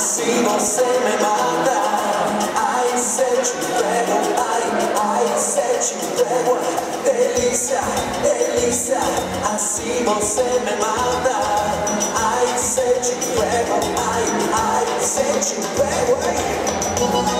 assim você me mata. Ai, se te pego, ai, ai, se te pego. Delícia, delícia, assim você me mata. Ai, se te pego, ai, ai, se te pego. Ai.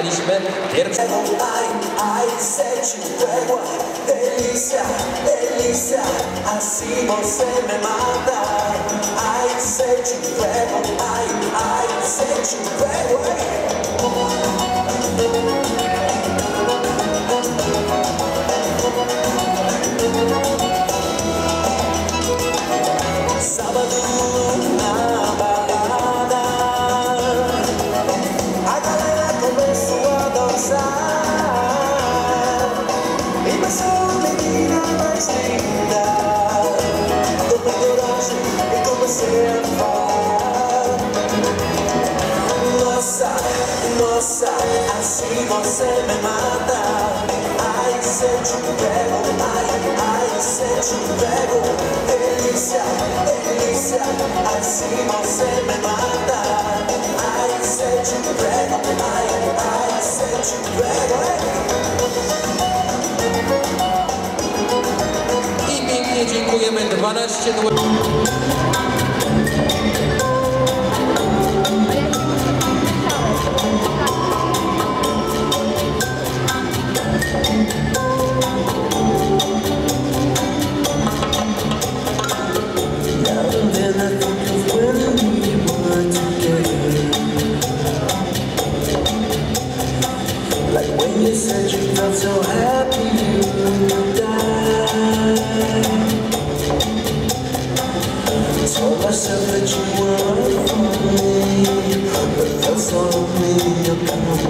poznaliśmy pierwszy. Ai, ai, delícia, delícia, assim você me mata. Ai, se te pego, ai, ai, se te você me mata Ai, se te pego, ai, ai, se te pego Delícia, delícia, assim você me mata Ai, se te pego, ai, ai, se te pego ai. I pięknie dziękujemy 12 dłoni. You said you. felt so happy you would die Told myself that you were for me But felt so lonely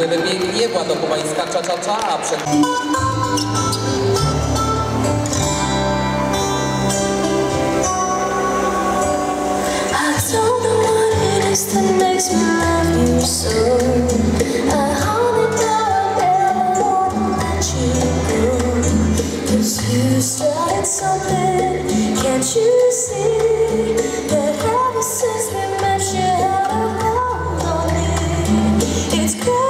Były pięknie, była to kubańska cza-cza-cza, a przed... that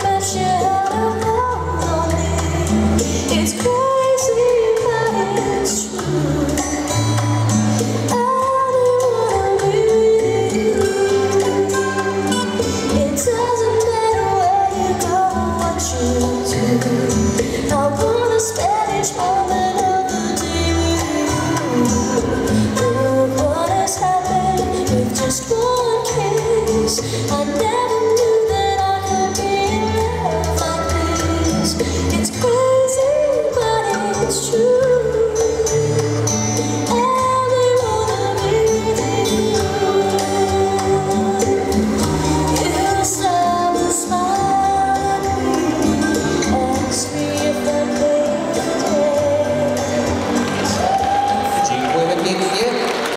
just one kiss. I never